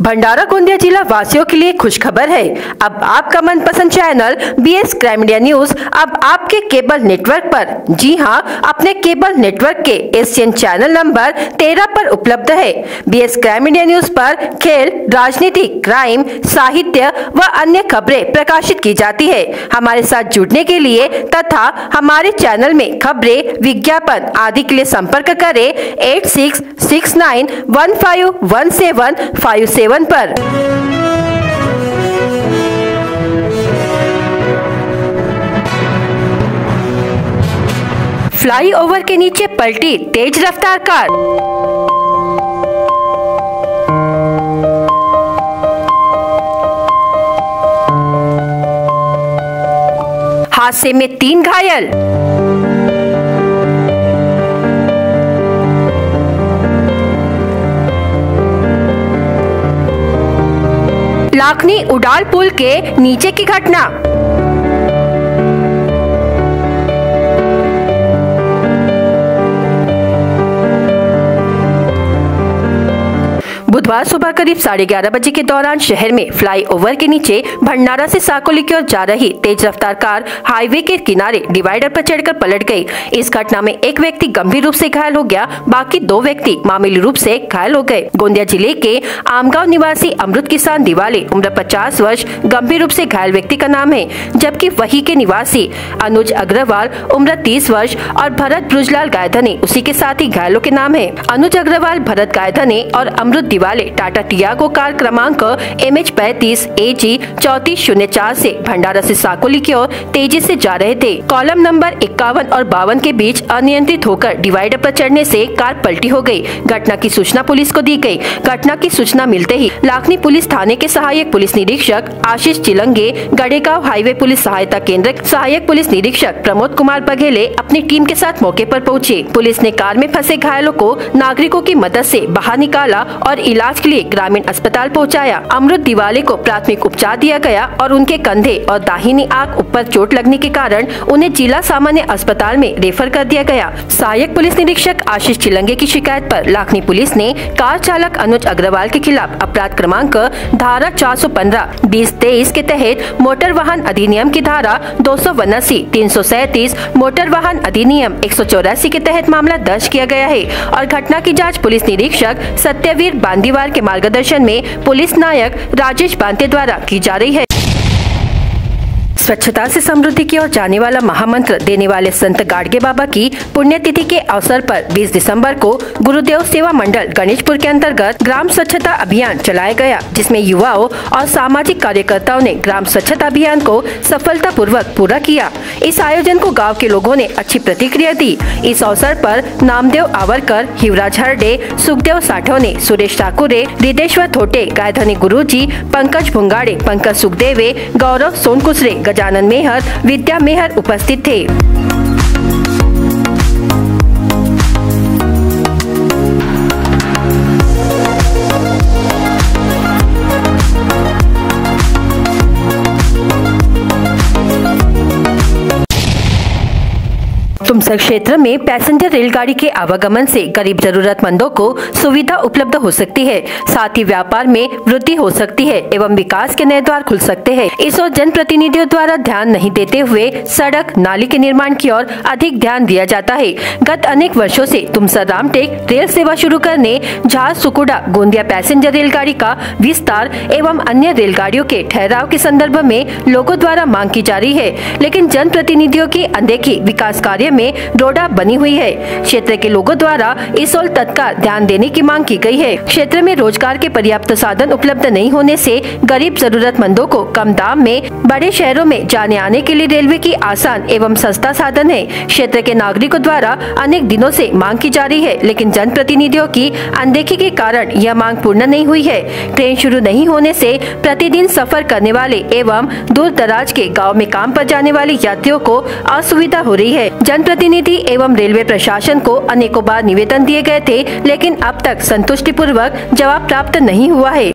भंडारा गोंदिया जिला वासियों के लिए खुश खबर है। अब आपका मनपसंद channel B S crime India news अब आपके केबल नेटवर्क पर। जी हाँ, अपने केबल नेटवर्क के एशियन चैनल नंबर 13 पर उपलब्ध है। B S crime India news पर खेल, राजनीति क्राइम साहित्य व अन्य खबरें प्रकाशित की जाती है। हमारे साथ जुड़ने के लिए तथा हमारे चैनल में खबरें, विज्ञापन आदि के लिए संपर्क करें। Eight six six nine one five one seven five seven पर। फ्लाईओवर के नीचे पलटी तेज रफ्तार कार। हादसे में तीन घायल। लाखनी उडाल पुल के नीचे की घटना। बुधवार सुबह करीब साढ़े ग्यारह बजे के दौरान शहर में फ्लाईओवर के नीचे भंडारा से साकोली की ओर जा रही तेज रफ्तार कार हाईवे के किनारे डिवाइडर पर चढ़कर पलट गई। इस घटना में एक व्यक्ति गंभीर रूप से घायल हो गया, बाकी दो व्यक्ति मामूली रूप से घायल हो गए। गोंदिया ज़िले के आमगांव निवासी अमृत किसान दिवाले, उम्र पचास वर्ष, गंभीर रूप से घायल व्यक्ति का नाम है, जबकि वही के निवासी अनुज अग्रवाल, उम्र तीस वर्ष और भरत ब्रुजलाल गायधने उसी के साथ ही घायलों के नाम है। अनुज अग्रवाल, भरत गायधने और अमृत वाले टाटा टियागो कार क्रमांक एम एच पैतीस ए जी चौतीस शून्य चार ऐसी भंडारा ऐसी साकोली की ओर तेज़ी से जा रहे थे कॉलम नंबर इक्यावन और बावन के बीच अनियंत्रित होकर डिवाइडर पर चढ़ने से कार पलटी हो गई। घटना की सूचना पुलिस को दी गई। घटना की सूचना मिलते ही लाखनी पुलिस थाने के सहायक पुलिस निरीक्षक आशीष चिलंगे, गड़ेगांव हाईवे पुलिस सहायता केंद्र सहायक पुलिस निरीक्षक प्रमोद कुमार बघेले अपनी टीम के साथ मौके पर पहुँचे। पुलिस ने कार में फंसे घायलों को नागरिकों की मदद से बाहर निकाला और इलाज के लिए ग्रामीण अस्पताल पहुँचाया। अमृत दिवाले को प्राथमिक उपचार दिया गया और उनके कंधे और दाहिनी आँख ऊपर चोट लगने के कारण उन्हें जिला सामान्य अस्पताल में रेफर कर दिया गया सहायक पुलिस निरीक्षक आशीष चिलंगे की शिकायत पर लाखनी पुलिस ने कार चालक अनुज अग्रवाल के खिलाफ अपराध क्रमांक धारा चार सौ पंद्रह, बीस तेईस के तहत मोटर वाहन अधिनियम की धारा दो सौ तीन सौ सैतीस, मोटर वाहन अधिनियम एक सौ चौरासी के तहत मामला दर्ज किया गया है और घटना की जाँच पुलिस निरीक्षक सत्यवीर बांदीवार के मार्गदर्शन में पुलिस नायक राजेश बांते द्वारा की जा रही है। स्वच्छता से समृद्धि की ओर जाने वाला महामंत्र देने वाले संत गाड़गे बाबा की पुण्यतिथि के अवसर पर 20 दिसंबर को गुरुदेव सेवा मंडल गणेशपुर के अंतर्गत ग्राम स्वच्छता अभियान चलाया गया, जिसमें युवाओं और सामाजिक कार्यकर्ताओं ने ग्राम स्वच्छता अभियान को सफलता पूर्वक पूरा किया। इस आयोजन को गाँव के लोगों ने अच्छी प्रतिक्रिया दी। इस अवसर आरोप नामदेव आवरकर, हिवराज हरडे, सुखदेव साठौने, सुरेश ठाकुरे, रिदेश्वर थोटे गायधनी गुरु जी पंकज भुंगाड़े, पंकज सुखदेवे, गौरव सोनकुसरे गजानन मेहर विद्या मेहर उपस्थित थे। तुमसर क्षेत्र में पैसेंजर रेलगाड़ी के आवागमन से गरीब जरूरतमंदों को सुविधा उपलब्ध हो सकती है, साथ ही व्यापार में वृद्धि हो सकती है एवं विकास के नए द्वार खुल सकते हैं। इस ओर जन प्रतिनिधियों द्वारा ध्यान नहीं देते हुए सड़क, नाली के निर्माण की ओर अधिक ध्यान दिया जाता है। गत अनेक वर्षो ऐसी तुमसर रामटेक रेल सेवा शुरू करने, झार, सुकुडा, गोंदिया पैसेंजर रेलगाड़ी का विस्तार एवं अन्य रेलगाड़ियों के ठहराव के संदर्भ में लोगों द्वारा मांग की जा रही है। लेकिन जन प्रतिनिधियों की अनदेखी विकास कार्य में डोडा बनी हुई है। क्षेत्र के लोगों द्वारा इस ओर तत्काल ध्यान देने की मांग की गई है। क्षेत्र में रोज़गार के पर्याप्त साधन उपलब्ध नहीं होने से गरीब जरूरतमंदों को कम दाम में बड़े शहरों में जाने आने के लिए रेलवे की आसान एवं सस्ता साधन है। क्षेत्र के नागरिकों द्वारा अनेक दिनों से मांग की जा रही है, लेकिन जन प्रतिनिधियों की अनदेखी के कारण यह मांग पूर्ण नहीं हुई है। ट्रेन शुरू नहीं होने से प्रतिदिन सफ़र करने वाले एवं दूर दराज के गाँव में काम पर जाने वाले यात्रियों को असुविधा हो रही है। जन जनप्रतिनिधि एवं रेलवे प्रशासन को अनेकों बार निवेदन दिए गए थे, लेकिन अब तक संतुष्टि पूर्वक जवाब प्राप्त नहीं हुआ है।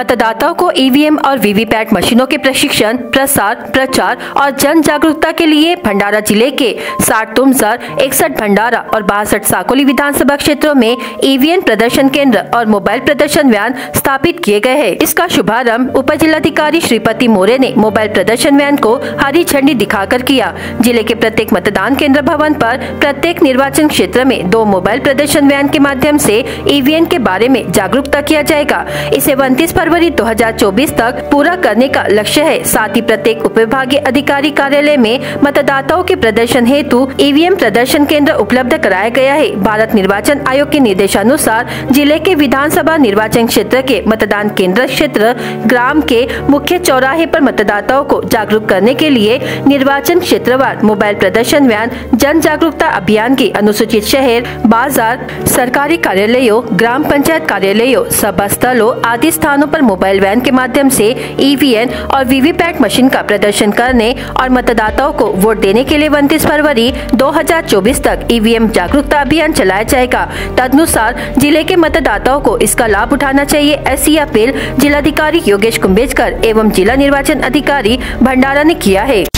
मतदाताओं को ईवीएम और वीवीपैट मशीनों के प्रशिक्षण, प्रसार, प्रचार और जन जागरूकता के लिए भंडारा ज़िले के साठ तुमसर इकसठ भंडारा और बासठ साकोली विधानसभा क्षेत्रों में ईवीएम प्रदर्शन केंद्र और मोबाइल प्रदर्शन वैन स्थापित किए गए हैं। इसका शुभारंभ उप जिलाधिकारी श्रीपति मोरे ने मोबाइल प्रदर्शन वैन को हरी झंडी दिखाकर किया। ज़िले के प्रत्येक मतदान केंद्र भवन पर प्रत्येक निर्वाचन क्षेत्र में दो मोबाइल प्रदर्शन वैन के माध्यम से ईवीएम के बारे में जागरूकता किया जाएगा। इसे उनतीस फरवरी 2024 तक पूरा करने का लक्ष्य है। साथ ही प्रत्येक उप विभागीय अधिकारी कार्यालय में मतदाताओं के प्रदर्शन हेतु ईवीएम प्रदर्शन केंद्र उपलब्ध कराया गया है। भारत निर्वाचन आयोग के निर्देशानुसार ज़िले के विधानसभा निर्वाचन क्षेत्र के मतदान केंद्र क्षेत्र, ग्राम के मुख्य चौराहे पर मतदाताओं को जागरूक करने के लिए निर्वाचन क्षेत्रवार मोबाइल प्रदर्शन व्यान, जन जागरूकता अभियान की अनुसूचित शहर, बाज़ार, सरकारी कार्यालयों, ग्राम पंचायत कार्यालयों सभा स्थलों आदि स्थानों पर मोबाइल वैन के माध्यम से ईवीएम और वीवीपैट मशीन का प्रदर्शन करने और मतदाताओं को वोट देने के लिए उन्तीस फरवरी 2024 तक ईवीएम जागरूकता अभियान चलाया जाएगा। तदनुसार ज़िले के मतदाताओं को इसका लाभ उठाना चाहिए, ऐसी अपील जिलाधिकारी योगेश कुम्बेजकर एवं जिला निर्वाचन अधिकारी भंडारा ने किया है।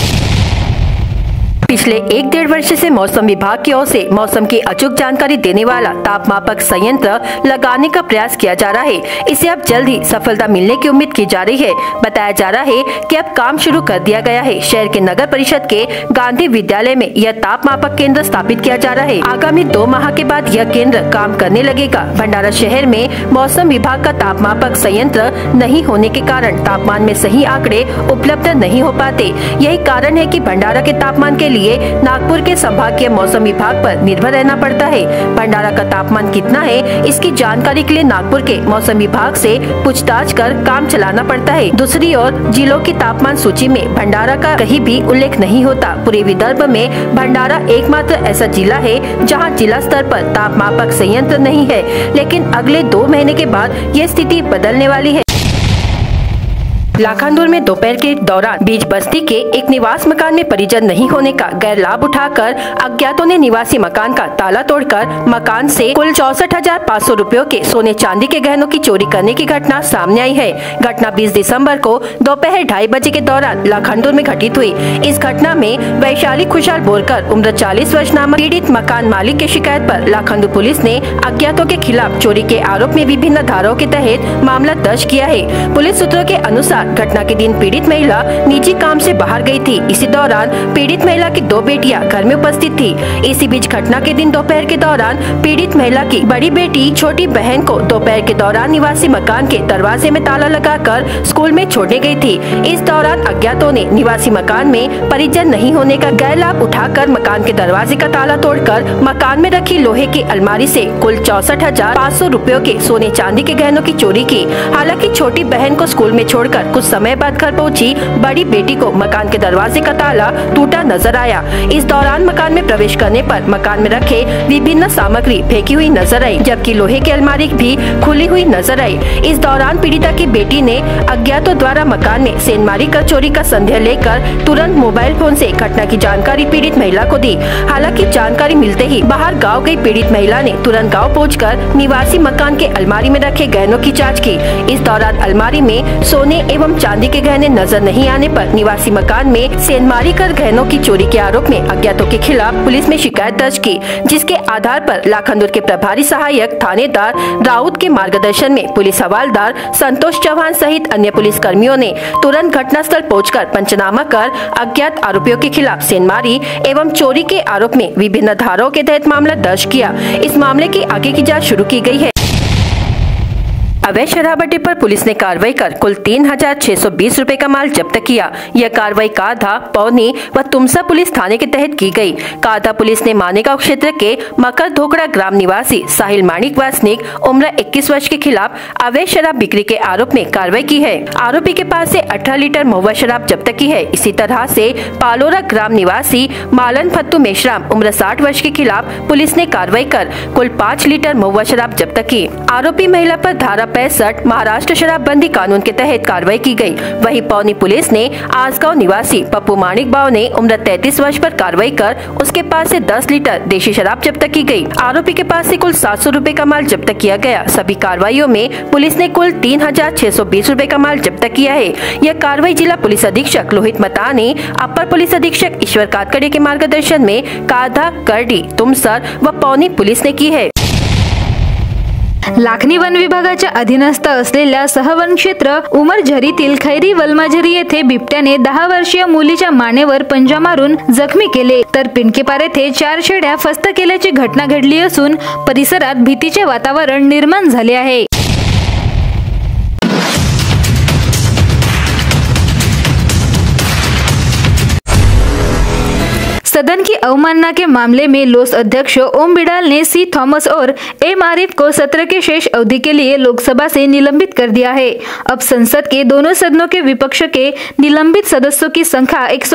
पिछले एक डेढ़ वर्ष से मौसम विभाग की ओर से मौसम की अचूक जानकारी देने वाला तापमापक संयंत्र लगाने का प्रयास किया जा रहा है। इसे अब जल्द ही सफलता मिलने की उम्मीद की जा रही है। बताया जा रहा है कि अब काम शुरू कर दिया गया है। शहर के नगर परिषद के गांधी विद्यालय में यह तापमापक केंद्र स्थापित किया जा रहा है। आगामी दो माह के बाद यह केंद्र काम करने लगेगा। भंडारा शहर में मौसम विभाग का तापमापक संयंत्र नहीं होने के कारण तापमान में सही आंकड़े उपलब्ध नहीं हो पाते। यही कारण है की भंडारा के तापमान के लिए लिए नागपुर के संभागीय मौसम विभाग पर निर्भर रहना पड़ता है। भंडारा का तापमान कितना है, इसकी जानकारी के लिए नागपुर के मौसम विभाग से पूछताछ कर काम चलाना पड़ता है। दूसरी ओर, जिलों की तापमान सूची में भंडारा का कहीं भी उल्लेख नहीं होता। पूरे विदर्भ में भंडारा एकमात्र ऐसा जिला है, जहाँ जिला स्तर पर तापमापक संयंत्र नहीं है। लेकिन अगले दो महीने के बाद ये स्थिति बदलने वाली है। लाखांदुर में दोपहर के दौरान बीच बस्ती के एक निवास मकान में परिजन नहीं होने का गैर लाभ उठाकर अज्ञातों ने निवासी मकान का ताला तोड़कर मकान से कुल चौसठ हज़ार पाँच सौ रूपयों के सोने चांदी के गहनों की चोरी करने की घटना सामने आई है। घटना 20 दिसंबर को दोपहर ढाई बजे के दौरान लाखांदुर में घटित हुई। इस घटना में वैशाली खुशहाल बोरकर, उम्र चालीस वर्ष नामक पीड़ित मकान मालिक की शिकायत पर लाखांदुर पुलिस ने अज्ञातों के खिलाफ चोरी के आरोप में विभिन्न धाराओं के तहत मामला दर्ज किया है। पुलिस सूत्रों के अनुसार घटना के दिन पीड़ित महिला निजी काम से बाहर गई थी। इसी दौरान पीड़ित महिला की दो बेटियाँ घर में उपस्थित थी। इसी बीच घटना के दिन दोपहर के दौरान पीड़ित महिला की बड़ी बेटी, छोटी बहन को दोपहर के दौरान निवासी मकान के दरवाजे में ताला लगाकर स्कूल में छोड़ने गई थी। इस दौरान अज्ञातों ने निवासी मकान में परिजन नहीं होने का गैर लाभ उठाकर मकान के दरवाजे का ताला तोड़कर मकान में रखी लोहे की अलमारी से कुल चौसठ हज़ार पाँच सौ के सोने चांदी के गहनों की चोरी की। हालाँकि छोटी बहन को स्कूल में छोड़कर कुछ समय बाद घर पहुँची बड़ी बेटी को मकान के दरवाजे का ताला टूटा नज़र आया। इस दौरान मकान में प्रवेश करने पर मकान में रखे विभिन्न सामग्री फेंकी हुई नज़र आई, जबकि लोहे की अलमारी भी खुली हुई नज़र आई। इस दौरान पीड़िता की बेटी ने अज्ञातों द्वारा मकान में सेनमारी कर चोरी का संदेह लेकर तुरंत मोबाइल फ़ोन से घटना की जानकारी पीड़ित महिला को दी। हालाँकि जानकारी मिलते ही बाहर गाँव गई पीड़ित महिला ने तुरंत गाँव पहुंचकर निवासी मकान के अलमारी में रखे गहनों की जाँच की। इस दौरान अलमारी में सोने एवं चांदी के गहने नज़र नहीं आने पर निवासी मकान में सेनमारी कर गहनों की चोरी के आरोप में अज्ञातों के खिलाफ पुलिस में शिकायत दर्ज की, जिसके आधार पर लाखंदुर के प्रभारी सहायक, थानेदार राउत के मार्गदर्शन में पुलिस हवालदार संतोष चौहान सहित अन्य पुलिस कर्मियों ने तुरंत घटनास्थल पहुंचकर पंचनामा कर अज्ञात आरोपियों के खिलाफ सेनमारी एवं चोरी के आरोप में विभिन्न धाराओं के तहत मामला दर्ज किया। इस मामले की आगे की जाँच शुरू की गई है। अवैध शराब अड्डे पर पुलिस ने कार्रवाई कर कुल तीन हज़ार छह सौ बीस रूपए का माल जब्त किया। यह कार्रवाई काधा, पौनी व तुमसा पुलिस थाने के तहत की गई। काधा पुलिस ने मानेगांव क्षेत्र के मकर धोकड़ा ग्राम निवासी साहिल माणिक वासनिक उम्र 21 वर्ष के खिलाफ अवैध शराब बिक्री के आरोप में कार्रवाई की है। आरोपी के पास ऐसी अठारह लीटर महुआ शराब जब्त की है। इसी तरह ऐसी पालोरा ग्राम निवासी मालन फत्तू मेश्राम उम्र साठ वर्ष के खिलाफ पुलिस ने कार्रवाई कर कुल पाँच लीटर महुआ शराब जब्त की। आरोपी महिला आरोप धारा पैंसठ महाराष्ट्र शराबबंदी कानून के तहत कार्रवाई की गई। वहीं पौनी पुलिस ने आसगांव निवासी पप्पू माणिक बाव ने उम्र 33 वर्ष पर कार्रवाई कर उसके पास से 10 लीटर देशी शराब जब्त की गई। आरोपी के पास से कुल सात सौ का माल जब्त किया गया सभी कार्रवाई में पुलिस ने कुल तीन हज़ार छह सौ बीस रूपए का माल जब्त किया है यह कार्रवाई जिला पुलिस अधीक्षक लोहित मता ने अपर पुलिस अधीक्षक ईश्वर कातकड़े के मार्गदर्शन में काधा, करडी, तुमसर व पौनी पुलिस ने की है लाखनी वन विभागाच्या अधीनस्थ असलेल्या सहवन क्षेत्र उमरझरीतील खैरी वलमाझरी येथे बिबट्याने दहा वर्षीय मुलीच्या मानेवर पंजा मारून जखमी केले. तर पिंकीपार येथे चार शेड्या फस्त केल्याची घटना घडली असून परिसरात भीतीचे वातावरण निर्माण झाले आहे. सदन की अवमानना के मामले में लोस अध्यक्ष ओम बिडाल ने सी थॉमस और एम आरिफ को सत्र के शेष अवधि के लिए लोकसभा से निलंबित कर दिया है। अब संसद के दोनों सदनों के विपक्ष के निलंबित सदस्यों की संख्या एक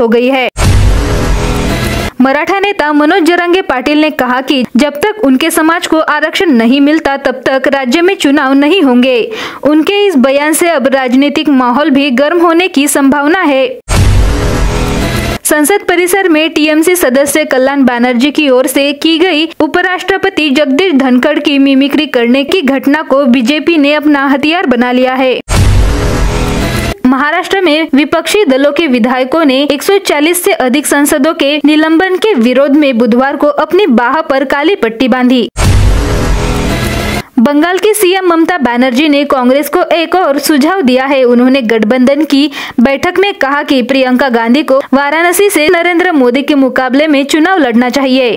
हो गई है। मराठा नेता मनोज जरांगे पाटिल ने कहा कि जब तक उनके समाज को आरक्षण नहीं मिलता, तब तक राज्य में चुनाव नहीं होंगे। उनके इस बयान से अब राजनीतिक माहौल भी गर्म होने की संभावना है। संसद परिसर में टीएमसी सदस्य कल्याण बैनर्जी की ओर से की गई उपराष्ट्रपति जगदीश धनखड़ की मिमिक्री करने की घटना को बीजेपी ने अपना हथियार बना लिया है। महाराष्ट्र में विपक्षी दलों के विधायकों ने 140 से अधिक सांसदों के निलंबन के विरोध में बुधवार को अपनी बाह पर काली पट्टी बांधी। बंगाल की सीएम ममता बनर्जी ने कांग्रेस को एक और सुझाव दिया है। उन्होंने गठबंधन की बैठक में कहा कि प्रियंका गांधी को वाराणसी से नरेंद्र मोदी के मुकाबले में चुनाव लड़ना चाहिए।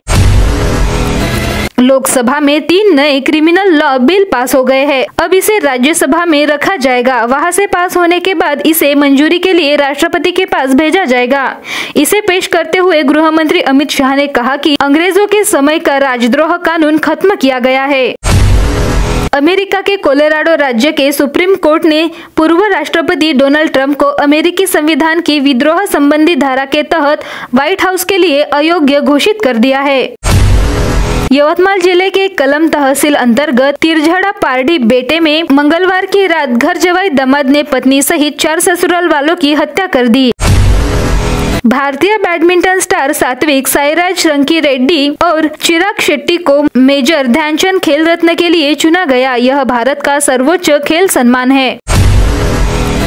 लोकसभा में तीन नए क्रिमिनल लॉ बिल पास हो गए हैं। अब इसे राज्यसभा में रखा जाएगा। वहाँ से पास होने के बाद इसे मंजूरी के लिए राष्ट्रपति के पास भेजा जाएगा। इसे पेश करते हुए गृह मंत्री अमित शाह ने कहा कि अंग्रेज़ों के समय का राजद्रोह कानून खत्म किया गया है। अमेरिका के कोलोराडो राज्य के सुप्रीम कोर्ट ने पूर्व राष्ट्रपति डोनाल्ड ट्रंप को अमेरिकी संविधान की विद्रोह संबंधी धारा के तहत व्हाइट हाउस के लिए अयोग्य घोषित कर दिया है। यवतमाल ज़िले के कलम तहसील अंतर्गत तिरझड़ा पारडी बेटे में मंगलवार की रात घर जवाई दमाद ने पत्नी सहित चार ससुराल वालों की हत्या कर दी। भारतीय बैडमिंटन स्टार सात्विक साईराज रंकी रेड्डी और चिराग शेट्टी को मेजर ध्यानचंद खेल रत्न के लिए चुना गया। यह भारत का सर्वोच्च खेल सम्मान है।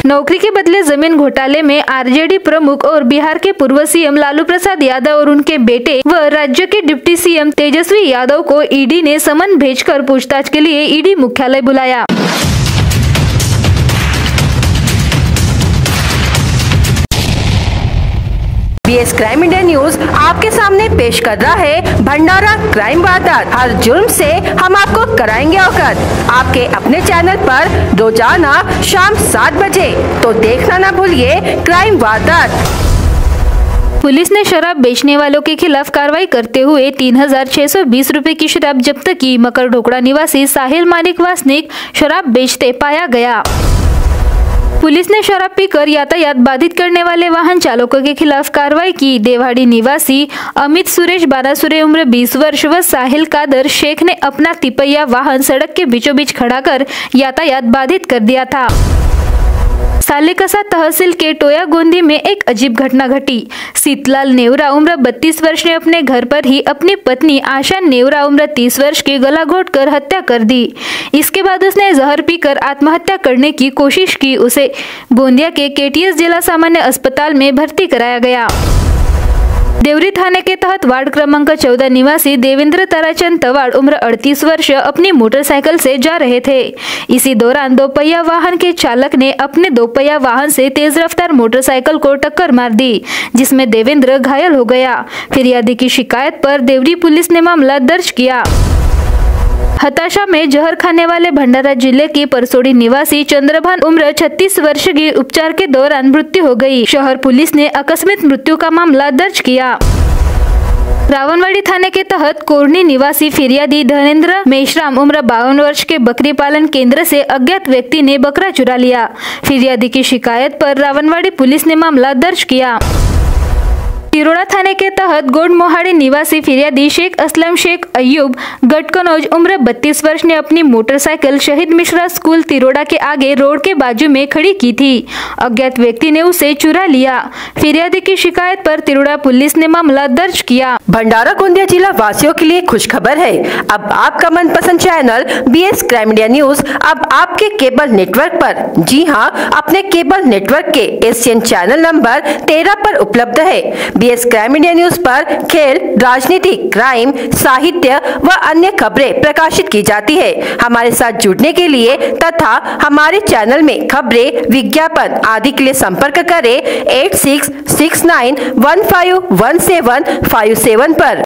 नौकरी के बदले ज़मीन घोटाले में आरजेडी प्रमुख और बिहार के पूर्व सीएम लालू प्रसाद यादव और उनके बेटे व राज्य के डिप्टी सीएम तेजस्वी यादव को ईडी ने समन भेजकर पूछताछ के लिए ईडी मुख्यालय बुलाया। बीएस क्राइम इंडिया न्यूज़ आपके सामने पेश कर रहा है भंडारा क्राइम वारदात। हर जुर्म से हम आपको कराएँगे अवगत। आपके अपने चैनल पर रोज़ाना शाम सात बजे। तो देखना ना भूलिए क्राइम वारदात। पुलिस ने शराब बेचने वालों के खिलाफ कार्रवाई करते हुए तीन हज़ार छह सौ बीस रूपए की शराब जब्त की। मकर ढोकड़ा निवासी साहिल मानिक वासनिक शराब बेचते पाया गया। पुलिस ने शराब पीकर यातायात बाधित करने वाले वाहन चालकों के खिलाफ कार्रवाई की। देवाड़ी निवासी अमित सुरेश बारासुरे उम्र 20 वर्ष व साहिल कादर शेख ने अपना तिपैया वाहन सड़क के बीचों बीच खड़ा कर यातायात बाधित कर दिया था। सालेकसा तहसील के टोया गोंदी में एक अजीब घटना घटी। शीतलाल नेवरा उम्र 32 वर्ष ने अपने घर पर ही अपनी पत्नी आशा नेवरा उम्र 30 वर्ष की गला घोट कर हत्या कर दी। इसके बाद उसने जहर पीकर आत्महत्या करने की कोशिश की। उसे गोंदिया के केटीएस जिला सामान्य अस्पताल में भर्ती कराया गया। देवरी थाने के तहत वार्ड क्रमांक चौदह निवासी देवेंद्र ताराचंद तवाड़ उम्र 38 वर्ष अपनी मोटरसाइकिल से जा रहे थे। इसी दौरान दोपहिया वाहन के चालक ने अपने दोपहिया वाहन से तेज रफ्तार मोटरसाइकिल को टक्कर मार दी, जिसमें देवेंद्र घायल हो गया। फिरियादी की शिकायत पर देवरी पुलिस ने मामला दर्ज किया। हताशा में जहर खाने वाले भंडारा ज़िले की परसोड़ी निवासी चंद्रभान उम्र 36 वर्ष की उपचार के दौरान मृत्यु हो गई। शहर पुलिस ने आकस्मिक मृत्यु का मामला दर्ज किया। रावणवाड़ी थाने के तहत कोरनी निवासी फिरियादी धनेन्द्र मेश्राम उम्र बावन वर्ष के बकरी पालन केंद्र से अज्ञात व्यक्ति ने बकरा चुरा लिया। फिरियादी की शिकायत पर रावणवाड़ी पुलिस ने मामला दर्ज किया। तिरोड़ा थाने के तहत गोड मोहाड़ी निवासी फिरियादी शेख असलम शेख अयूब गटकनौज उम्र 32 वर्ष ने अपनी मोटरसाइकिल शहीद मिश्रा स्कूल तिरोड़ा के आगे रोड के बाजू में खड़ी की थी। अज्ञात व्यक्ति ने उसे चुरा लिया। फिरियादी की शिकायत पर तिरोड़ा पुलिस ने मामला दर्ज किया। भंडारा गोंदिया जिला वासियों के लिए खुश खबर है। अब आपका मनपसंद channel B S crime India news अब आपके केबल नेटवर्क पर। जी हाँ अपने केबल नेटवर्क के एशियन चैनल नंबर तेरह पर उपलब्ध है। बीएस क्राइम इंडिया न्यूज़ पर खेल, राजनीति, क्राइम, साहित्य व अन्य खबरें प्रकाशित की जाती है। हमारे साथ जुड़ने के लिए तथा हमारे चैनल में खबरें, विज्ञापन आदि के लिए संपर्क करें, eight six six nine one five one seven five seven पर।